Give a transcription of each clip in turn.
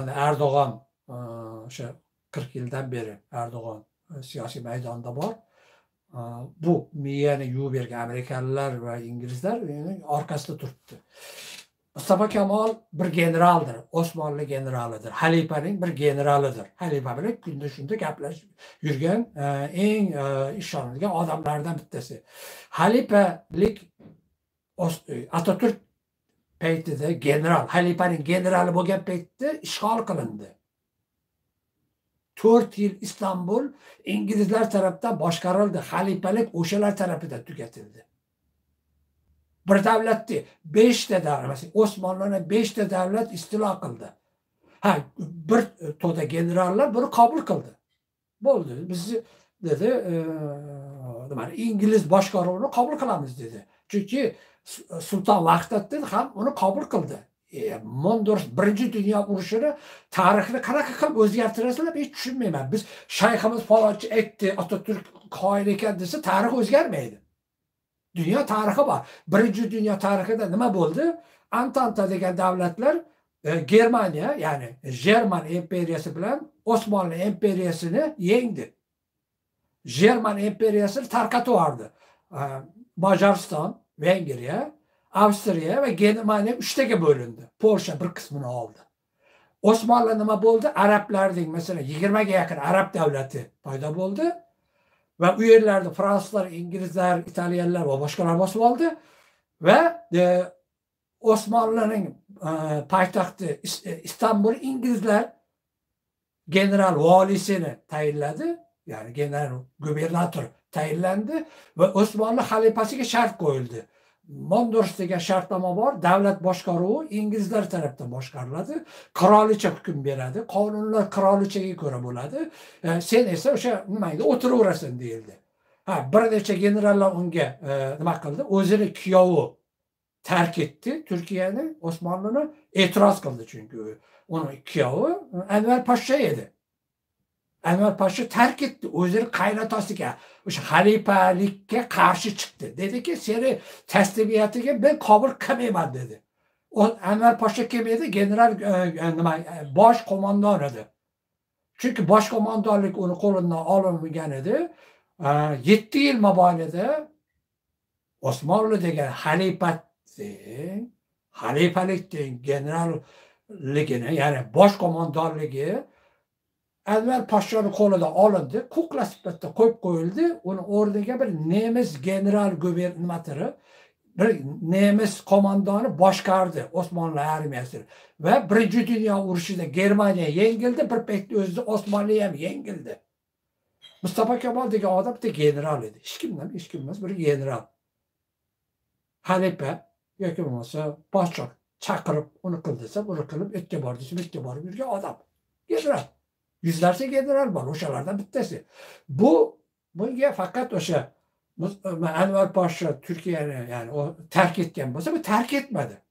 erdo'g'on o'sha e, qirq yildan beri erdo'g'on e, siyosiy maydonda bor e, bu miyani yuvib bergan amerikalılar va inglizlar orqasida turibdi mustafa kamol bir generaldir osmonli generalidir halifaning bir generalidir halifa bilan kunda shunda gaplashib yurgan eng ishonilgan odamlardan bittasi halifalik atatürk paytida general halifaning generali bo'lgan paytda ishg'ol qilindi to'rt yil istanbul inglizlar tarafdan boshqarildi halifalik o'shalar tarafidan tugatildi bir davlatni beshta davlat osmonlarni beshta davlat istilo qildi ha bir e, to'da generallar buni qabul qildi bo'ldi bizni dedi e, e, nimani ingliz boshqaruvini qabul qilamiz dedi. Chunki sulton vahdaddin ham uni qabul qildi. E, mondors birinchi dunyo urushini tarixini qanaqa qilib o'zgartirasizlar men tushunmayman. Biz shayximiz falonchi aytdi otaturk qoyil ekan desa tarix o'zgarmaydi. Dunyo tarixi bor. Birinchi dunyo tarixida nima bo'ldi? Antanta degan davlatlar e, germaniya ya'ni german imperiyasi bilan osmonli imperiyasini yengdi. German imperiyasini tarqatib yubordi. E, majariston Vengriya, Avstriya va Germaniya uchtaga bo'lindi. Polsha bir qismini oldi. Osmonli nima bo'ldi? Arablarning masalan 20 ga yaqin arab davlati paydo bo'ldi va u yerlarda fransuzlar, inglizlar, italyanlar va boshqalar bosib oldi va e, Osmonlining e, poytaxti e, Istanbul inglizlar general valisini tayinladi, ya'ni general gubernator tayinlandi va Osmonli xalifasiga shart qo'yildi. Mondors degan shartnoma bor, davlat boshqaruvi inglizlar tarafdan boshqariladi, qirolicha hukm beradi, qonunlar qirolichaga ko'ra bo'ladi. E, sen esa o'sha nimaga o'tiraverasan deyildi. Ha, bir necha generallar unga e, nima qildi? O'zini kuyovi tark etdi Turkiyani, Osmonlini e'tiroz qildi chunki uni kuyovi Anvar Poshsha edi. Anvar poshsha tark etdi o'zini qaynotasiga o'sha xalifalikka qarshi chiqdi. Dediki seni taslimiyatiga men qabul qilmayman dedi. Anvar poshsha kim edi? General e, e, nima e, bosh qo'mondon edi. Chunki bosh qo'mondonlik uni qo'lidan olinmagan edi. Yetti yil mobaynida osmonli degan xalifatning xalifalikning generalligini ya'ni bosh qo'mondonligi Anvar podshoni qo'lidan olindi. Kukla sifatida qo'yib qo'yildi. Uni o'rniga bir nemis general gubernatori bir nemis qo'mondoni boshqardi osmonli armiyasini. Va birinchi dunyo urushida germaniya yengildi. Bir paytda o'zini osmonli ham yengildi. Mustafa kamol degan odam bitta general edi. Hech kimdan hech kim emas bir general. Xalifa yoki bo'lmasa podshoh chaqirib uni qil desa buni qilib u yerga bor desa bu yerga borib yurgan odam. General. Yuzlarcha general bor o'shalardan bittasi. Bu bunga faqat o'sha anvar poshsha turkiyani ya'ni o tark etgan bo'lsa bu tark etmadi.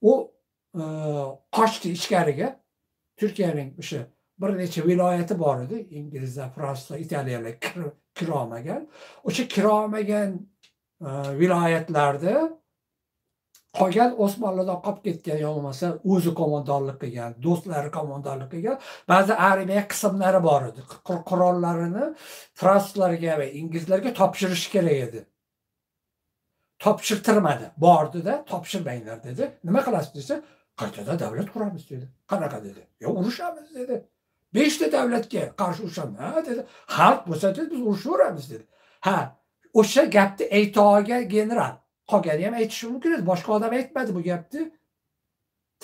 U e, qochdi ichkariga. Turkiyaning o'sha bir necha viloyati bor edi inglizlar fransuzlar italiyalar kirolmagan. O'sha kira olmagan e, viloyatlarda qolgan osmonlardan qolib ketgan yo bo'lmasa o'zi qo'mondonlik qilgan do'stlari qo'mondonlik qilgan ba'zi armiya qismlari bor edi qurollarini fransuzlarga va inglizlarga topshirish kerak edi. Topshirtirmadi bordida topshirmanglar dedi. Nima qilasiz desa qaytadan davlat quramiz dedi. Qanaqa dedi? Yo urushamiz dedi. Beshta davlatga qarshi urushamiz ha dedi. Xalq bo'lsa dedi biz urushaveramiz dedi. Ha o'sha gapni ayta olgan general qolgani ham aytishi mumkin edi. Boshqa odam aytmadi bu gapni.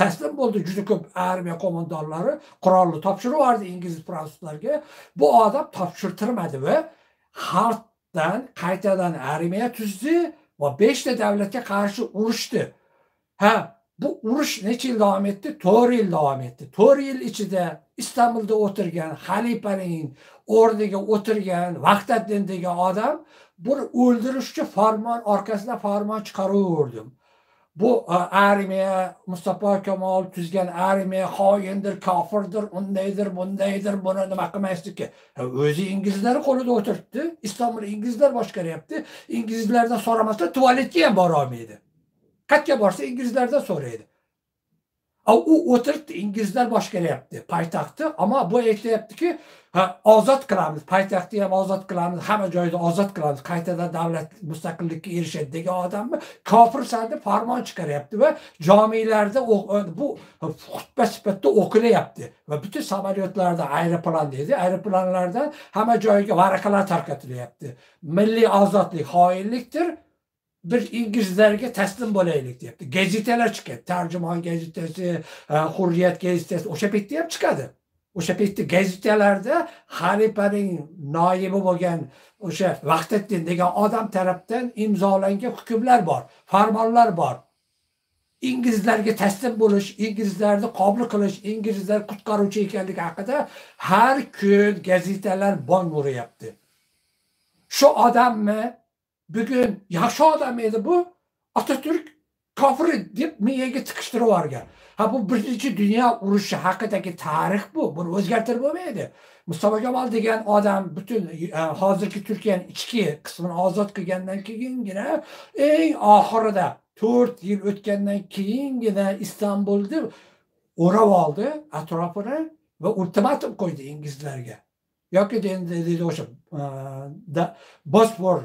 Taslim bo'ldi juda ko'p armiya qo'mondonlari. Qurolni topshirib yubordi ingliz fransuzlarga bu odam topshirtirmadi va xalqdan qaytadan armiya tuzdi va beshta davlatga qarshi urushdi. Ha bu urush necha yil davom etdi? To'rt yil davom etdi. To'rt yil ichida istanbulda o'tirgan xalifaning o'rniga o'tirgan vaqtaddin degan odam buni o'ldirishchi farmon orqasidan farmon chiqaraverdim bu e, armiya mustafa kamol tuzgan armiya xoindir kofirdir undaydir bundaydir buni nima qilmaysizki o'zi inglizlar qo'lida o'tiribdi islomni inglizlar boshqaryapti inglizlardan so'ramasdan tualetga ham borolmaydi qayerga borsa inglizlardan so'raydi u o'tiribdi inglizlar boshqaryapti poytaxtni ammo bu aytyaptiki ozod qilamiz poytaxtni ham ozod qilamiz hamma joyda ozod qilamiz qaytadan davlat mustaqillikka erishadi degan odammi? Kofirsan deb farmon chiqaryapti va jomilarda e, bu xutba sifatida o'qilyapti va butun samolyotlarda aeroplan deydi aeroplanlardan hamma joyga varaqalar tarqatilyapti. Milliy ozodlik xoinlikdir bir inglizlarga taslim bo'laylik deyapti gazetalar chiqadi. Tarjimon gazetasi e, hurriyat gazetasi o'sha paytda ham chiqadi. O'sha paytda gazetalarda xalifaning noibi bo'lgan o'sha vaqtiddin degan odam tarafdan imzolangan hukmlar bor farmonlar bor. Inglizlarga taslim bo'lish inglizlarni qabul qilish inglizlar qutqaruvchi ekanligi haqida har kun gazetalar bong uryapti shu odammi? Bugun yaxshi odam edi bu otatürk kofir deb miyaga tiqishtirib yuborgan ha bu birinchi dunyo urushi haqidagi tarix bu buni o'zgartirib bo'lmaydi. Mustafa kamol degan odam butun e, hozirgi turkiyani ichki qismini ozod qilgandan keyingina eng oxirida to'rt yil o'tgandan keyingina istanbulni o'rab oldi atrofini va ultimatum qo'ydi inglizlarga. Yoki deydi o'sha e, bospor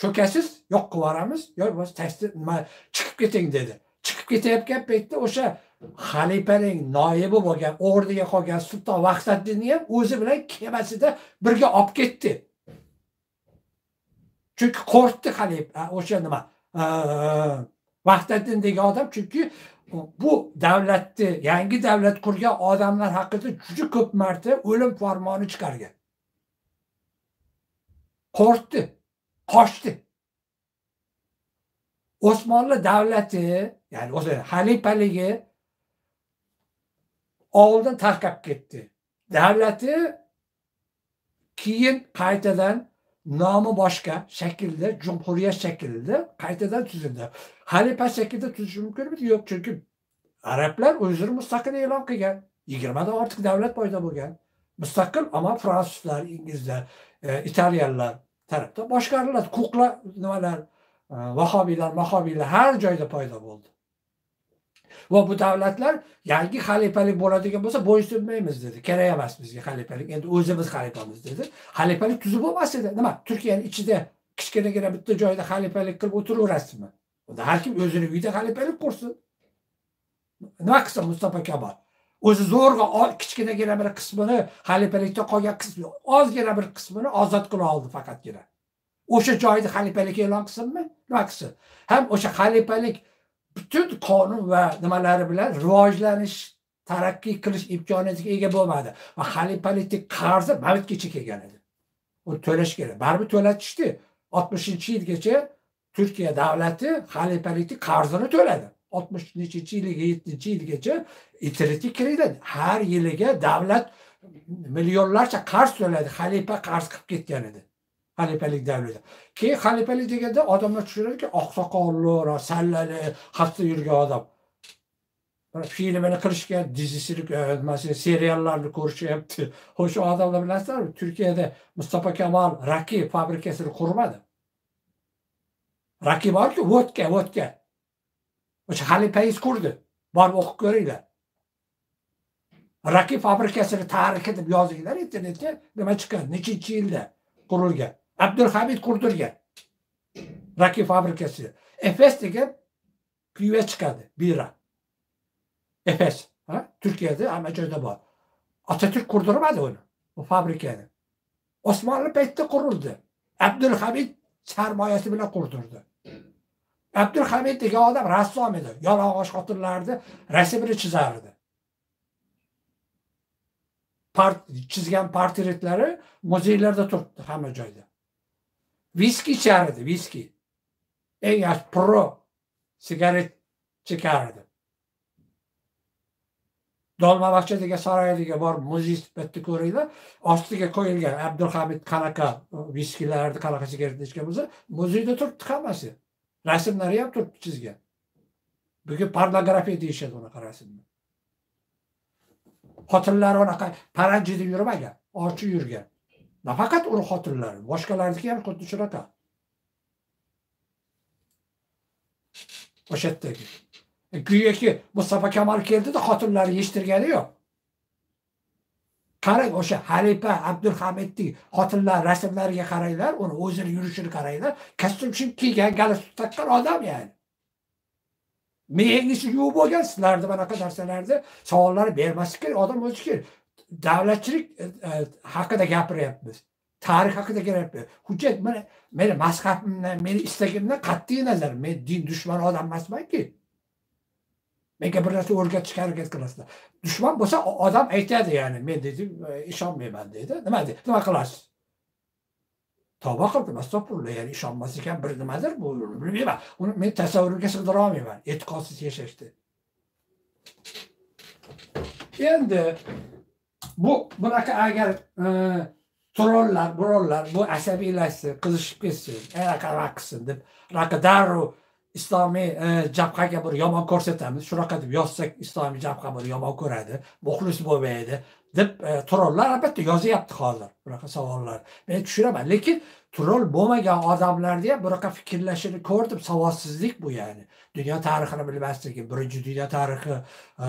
cho'kasiz yo'q qilib yuboramiz. Yo nima chiqib keting dedi. Chiqib ketayotgan paytda o'sha xalifaning noibi bo'lgan o'rniga qolgan sulton vahdaddinni ham o'zi bilan kemasida birga olib ketdi. Chunki qo'rqdi xalifa o'sha nima vahdaddin degan odam chunki bu davlatni yangi davlat qurgan odamlar haqida juda ko'p marta o'lim farmoni chiqargan. Qo'rqdi. Qochdi. Osmonli davlati ya'ni o'zi xalifaligi oldin tarqab ketdi. Davlati keyin qaytadan nomi boshqa shaklda jumhuriyat shaklida qaytadan tuzildi. Xalifa shaklida tuzish mumkinmi yo'q chunki arablar o'zini mustaqil e'lon qilgan. Yigirmadan ortiq davlat paydo bo'lgan. Mustaqil ammo fransuzlar inglizlar e, italyanlar tarafda. Boshqariladi huquqlar nimalar e, vahobiylar mahobiylar har joyda paydo bo'ldi. Va bu davlatlar yangi xalifalik bo'ladigan bo'lsa bo'ysunmaymiz dedi. Kerak emas bizga xalifalik. Endi o'zimiz xalifamiz dedi. Xalifalik tuzib bo'lmas edi. Nima? Turkiyani ichida kichkinagina bitta joyda xalifalik qilib o'tiraverasizmi? Unda har kim o'zini uyida xalifalik qursin. Nima qilsin mustafa kamol o'zi zo'rg'a kichkinagina bir qismini xalifalikda qolgan qismi ozgina bir qismini ozod qila oldi faqatgina. O'sha joyni xalifalik e'lon qilsinmi? Nima qilsin? Ham o'sha xalifalik butun qonun va nimalari bilan rivojlanish taraqqiy qilish imkoniyatiga ega bo'lmadi va xalifalikni qarzi mavjgacha kelgan edi. U to'lash kerak. Baribir to'latishdi. Oltmishinchi yilgacha turkiya davlati xalifalikni qarzini to'ladi. Oltmish nechinchi yiliga yettinchi yilgacha internetga kiringlar har yiliga davlat millionlarcha qarz to'laydi xalifa qarz qilib ketgan edi xalifalik davrida. Keyin xalifalik deganda odamlar tushunadiki oqsoqolli sallali xasta yurgan odam. Filmini qilishgan dizisini e, nimasi seriallarni ko'rishyapti. O'sha odamlar bilasizlarmi? Turkiyada mustafa kamol raki fabrikasini qurmadi. Raki borku vodka vodka. O'sha xalifangiz qurdi borib o'qib ko'ringlar. Raki fabrikasini tarixi deb yozinglar internetga nima chiqadi nechinchi yilda qurilgan. Abdulhamid qurdirgan raki fabrikasi. Efes degan piva chiqadi bira. Efes turkiyada hamma joyda bor. Otaturk qurdirmadi uni bu fabrikani. Osmonli paytda qurildi. Abdulhamid sarmoyasi bilan qurdirdi. Abdulhamid degan odam rassom edi. Yalang'och xotinlarni rasmini chizardi. Chizgan portretlari muzeylarda turibdi hamma joyda. Viski ichardi viski. Eng yaxshi pro sigaret chekardi dolmabaqcha degan saroydiga borib muzey sifatida ko'ringlar. Ostiga qo'yilgan abdulhamid qanaqa viskilarni qanaqa sigaret ichgan bo'lsa muzeyda turibdi hammasi. Rasmlari ham turibdi chizgan. Bugun pornografiya deyishadi unaqa rasmni xotinlari unaqa deb yurmagan ochiq yurgan. Nafaqat uni xotinlari boshqalarniki ham xuddi shunaqa. O'sha yerdagi e, go'yoki mustafa kamol keldida xotinlari yetishtirgani yo'q. Qarang o'sha halifa abdulhamidning xotinlar rasmlariga qaranglar uni o'zini yurishini qaranglar. Kostyum kiygan galstuk taqqan odam yani. Miyangizni yuvib bo'lgan sizlarni bunaqa narsalarni savollar bermaslik kerak odam o'zi kerak davlatchilik e, e, haqida gapiryapmiz tarix haqida gapiryapmiz. Hujjat mana meni mazhabimdan meni istagimdan qat'iy nazar men din dushmani odam emasmanki. Menga bir narsa o'rgatishga harakat qilasizlar dushman bo'lsa odam aytadi ya'ni men deydi e, ishonmayman deydi nima deydi nima qilasiz? Tavba qildim. Astag'firullah ya'ni ishonmas ekan bir nimadir bu bilmayman. Uni men tasavvurimga sig'dira olmayman e'tiqodsiz yashashni endi bu bunaqa agar e, trollar birollar bu asabiylashsin qizishib ketsin anaqa qilsin deb bunaqa darrov islomiy e, jabhaga bir yomon ko'rsatamiz. Shunaqa deb yozsak islomiy jabha buni yomon ko'radi muxlis bo'lmaydi deb e, trollar albatta yozyapti hozir bunaqa savollar. Men tushunaman lekin troll bo'lmagan odamlarni ham bunaqa fikrlashini ko'rdim. Savodsizlik bu ya'ni. Dunyo tarixini bilmasligi birinchi dunyo tarixi e,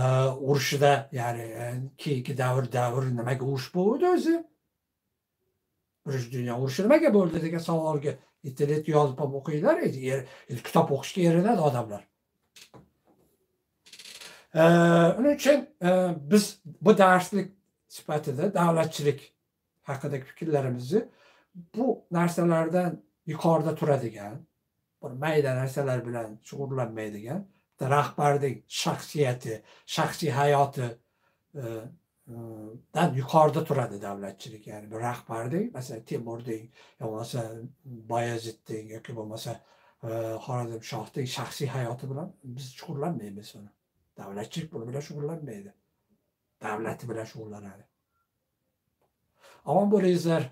urushida ya'ni keyingi davr davr nimaga urush bo'ldi o'zi? Birinchi dunyo urushi nimaga bo'ldi degan savolga internet yozib ham o'qinglar e, e, kitob o'qishga erinadi odamlar. E, uning uchun biz bu darslik sifatida davlatchilik haqidagi fikrlarimizni bu narsalardan yuqorida turadigan bir mayda narsalar bilan shug'ullanmaydigan rahbarning shaxsiyati shaxsiy hayoti dan yuqorida turadi davlatchilik ya'ni bir rahbar deng masalan temur deng yo bo'lmasa bayazid deng yoki bo'lmasa xorazm xorazmshohdek shaxsiy hayoti bilan biz shug'ullanmaymiz uni davlatchilik buni bilan shug'ullanmaydi davlati bilan shug'ullanadi omon bo'linglar